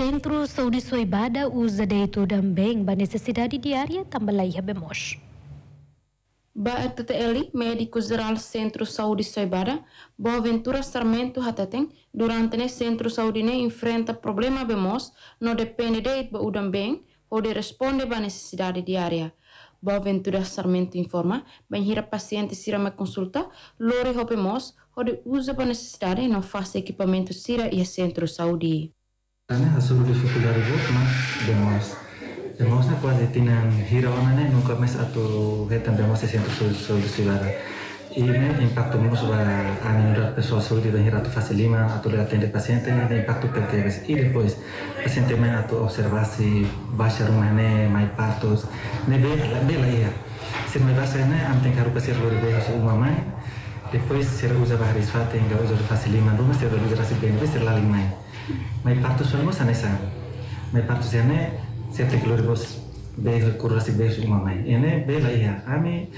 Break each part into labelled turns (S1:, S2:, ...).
S1: Centro Saúde Soibada usa deito também para necessidade diária também habemos.
S2: Ba RTTL, Médico Geral Centro Saúde Soibada, Boaventura Sarmento Hatateng, durante o Centro Saúde ne enfrenta problema bemos, não depende de ba udam bem, ou de responde ba necessidade diária. Boaventura Sarmento informa, bem hira paciente sira me consulta, lore hopemos, onde usa para necessidade não faz equipamento sira e centro saúde.
S3: Karena hasil dificuldade buat mah demos demosnya quase tinan hirawana ne nunca mais atu hetan demos centro saúde sigara. Ini impacto mus ba amin da pessoa saúde da hirato facilima atu le atende paciente ne impacto perteves e depois paciente me atu observar se baixa rumah ne mai partos. Ne be bela ia. Se mai baixa ne am tem karu pasir lori be so uma mai depois se usa bahari sfate enga usa facilima rumah se usa rasi bem be Ma il parto seulement, ça n'est ça. Mais parto seulement, c'est kurasi bel semua mai. Ini iya, bel lah ya. Ami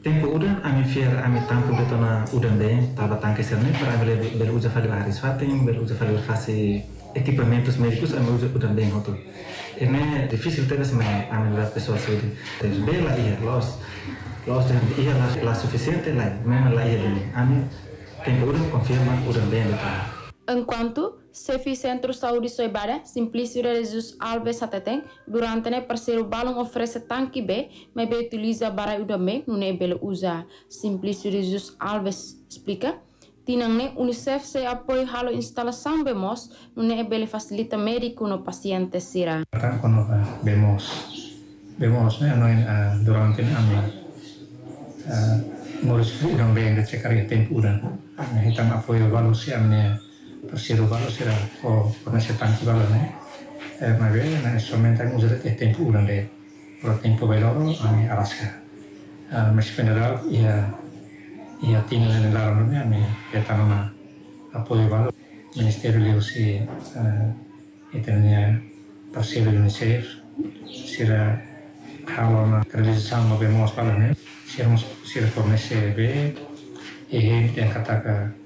S3: tempo udan ami fiar ami tampu betona udan beh taba tangke serne para ami bel uja fali baharis fatim bel uja fali fasi equipamentos médicos ami uja udan beh hoto. Ini iya, difícil tegas mai ami berat pessoas itu. bel beh lah ya los los dan iya lah la, suficiente lah memang lah iya ini. Ami tempo udan confirma udan deh betona.
S2: Enquanto se fi centru Soibare, soibada, simplicire Jesus Alves sateteng, durante ne parceiro balon oferece tanki be, me be utiliza bara uda me, nune bele usa. Simplicire Jesus Alves, explica, tinang ne UNICEF se apoio halo instalação bemos, nune bele facilita médico no paciente sira.
S4: Kan kono bemos, bemos ne anoin uh, durante ne amla. Uh, ngurus udang be yang dicekari temp udang. Hitam apoio valusi amnya. persirukan sira kono setan kula lene eh mawe nang instrumental musik teh tempo ulang le ora tempo bae loro ame alaska mas general ya ya tiene en el arno me ame ya tanama apoyo valo ministerio le usi e tenia pasiero unicef. Sira halona realização movemos para né sirmos sira fornece b e
S2: ele tem que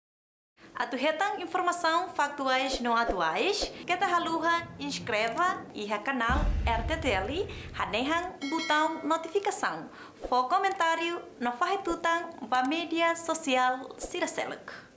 S5: Atu hetang informação factuais não atuais, kita haluha inscreva e canal RTTL, hanehan botão notificação. For comentário, no fahetutang ba mídia social Siraselek.